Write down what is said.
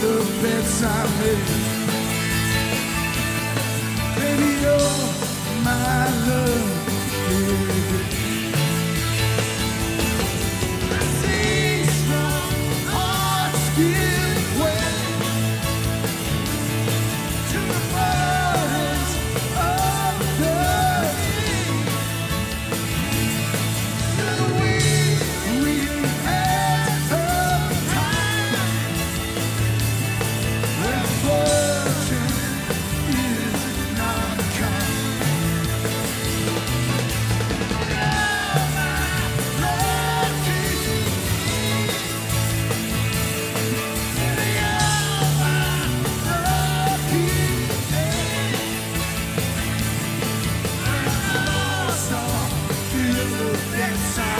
the bets I made. sorry